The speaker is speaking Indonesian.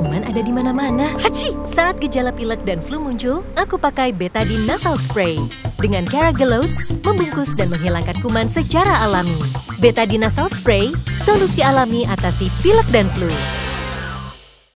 kuman ada di mana-mana. Hachi! Saat gejala pilek dan flu muncul, aku pakai Betadine Nasal Spray. Dengan Caragelos, membungkus dan menghilangkan kuman secara alami. Betadine Nasal Spray, solusi alami atasi pilek dan flu.